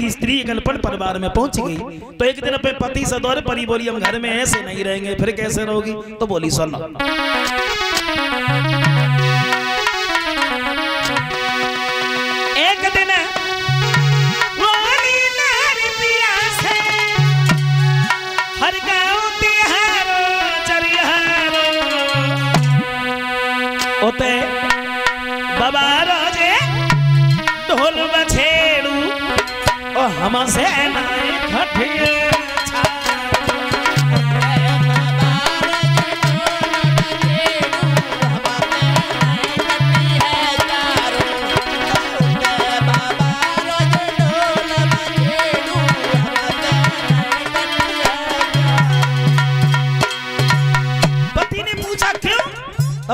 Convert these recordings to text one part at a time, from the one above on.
की स्त्री गलपन परिवार में पहुँच गई। तो एक दिन अपने पति से दौर, परी बोली, हम घर में ऐसे नहीं रहेंगे, फिर कैसे रहोगी? तो बोली, सुन एक दिन बोली नारी पिया से हर गाँव तिहारो, चरिहारो। ओते बाबा रोज़े ढोल बछेड़ू ओ हम से खटिए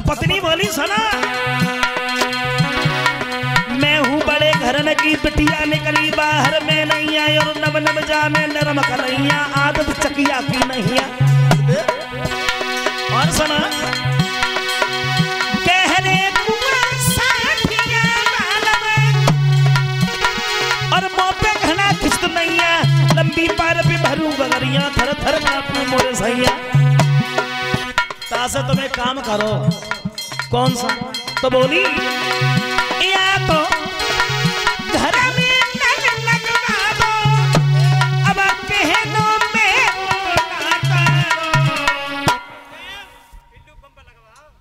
पत्नी बोली, सुना, मैं हूँ बड़े घरन की बिटिया निकली बाहर। नब जामे नरम कन्हैया आदत चकिया की नहीं और सुना। नैया लंबी थर थर कापू मोरे सैया तासे तुम एक काम करो। कौन सा? तो बोली।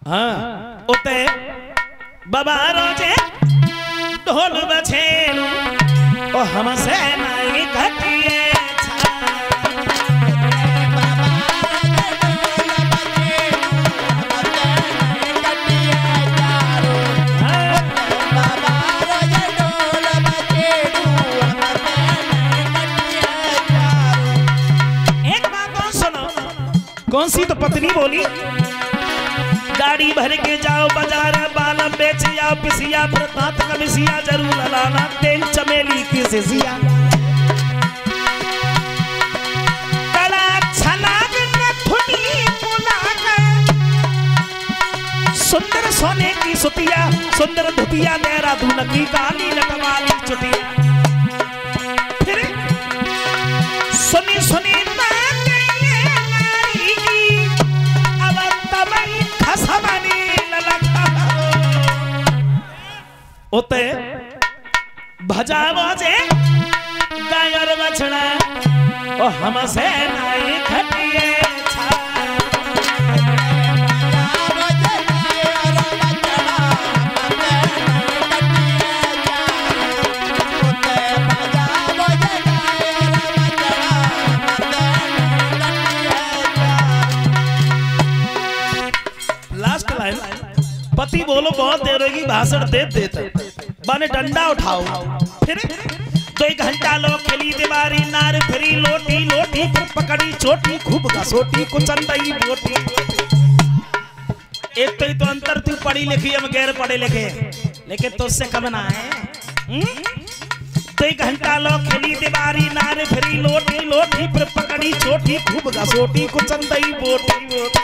हाँ उते बाबा रोज़े, ढोल बछेलू ओ हमसे और सुनो, कौन सी तो पत्नी बोली? गाड़ी भर के जाओ बाज़ार, बालम बेच या पिसिया प्रतात कमिसिया ज़रूर लाना तेल चमेली की सिसिया। सुंदर सोने की सुतिया, सुंदर धुतिया, देहरादून की काली लटवाली चुटिया। ओते भजा बजे गायर बछड़ा हमसे नहीं खटिए पति बोलो, बहुत देर होगी, भाषण दे देते। माने डंडा उठाओ। फिर दो घंटा लो खेली दीवारी नार फिरी लोटी लोटी, फिर पकड़ी चोटी, खूब घसोटी, कुचंदई बोटी। एक तो ही तो अंतर तू पढ़ी लिखी हम गैर पढ़े लिखे। लेकिन तो उससे कम ना है हम्म? तो एक घंटा लो खेली दीवारी नार फिरी लोटी लोटी, फिर पकड़ी चोटी, खूब घसोटी, कुचंदई बोटी बोटी।